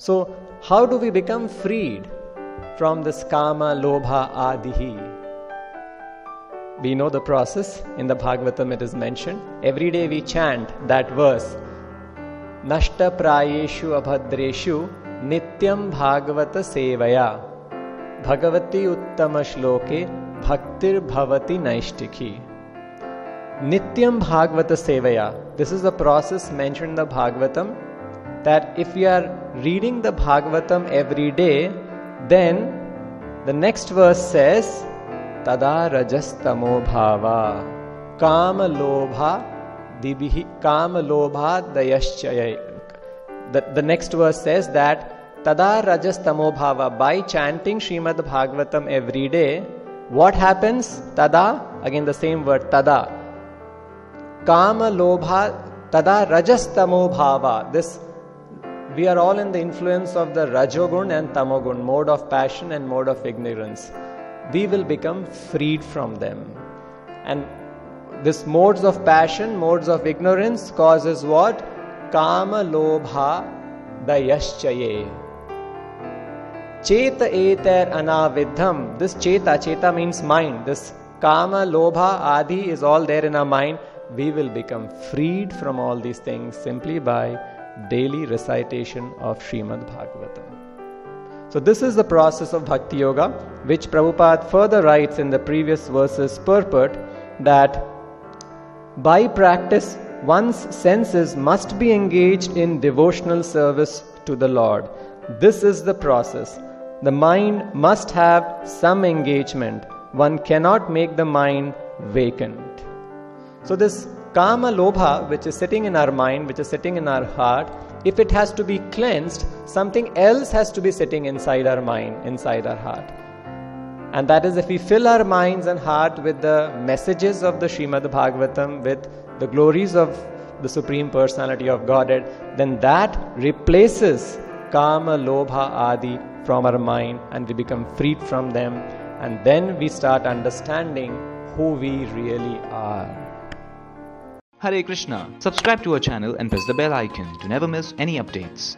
So, how do we become freed from this kama, lobha, adihi? We know the process. In the Bhagavatam, it is mentioned. Every day we chant that verse Nashta prayeshu abhadreshu nityam bhagavata sevaya bhagavati uttama shloke bhaktir bhavati naishtiki. Nityam bhagavata sevaya. This is the process mentioned in the Bhagavatam that if we are reading the Bhagavatam every day, then the next verse says, Tada Rajastamo Bhava Kama Lobha Dibihi Kama Lobha The, the next verse says that Tada Rajastamo Bhava by chanting Srimad Bhagavatam every day, what happens? Tada, again the same word, Tada. Kama Lobha Tada Rajastamo Bhava. This we are all in the influence of the rajogun and tamogun mode of passion and mode of ignorance we will become freed from them. And this modes of passion, modes of ignorance causes what? Kama lobha dayaschaye. Cheta eter anavidham. This cheta, cheta means mind. This kama, lobha, adi is all there in our mind. We will become freed from all these things simply by daily recitation of Srimad Bhagavatam. So, this is the process of Bhakti Yoga, which Prabhupada further writes in the previous verses purport that by practice, one's senses must be engaged in devotional service to the Lord. This is the process. The mind must have some engagement. One cannot make the mind vacant. So, this kama lobha, which is sitting in our mind, which is sitting in our heart, if it has to be cleansed, something else has to be sitting inside our mind, inside our heart. And that is if we fill our minds and heart with the messages of the Srimad Bhagavatam, with the glories of the Supreme Personality of Godhead, then that replaces Kama, Lobha, Adi from our mind and we become freed from them. And then we start understanding who we really are. Hare Krishna. Subscribe to our channel and press the bell icon to never miss any updates.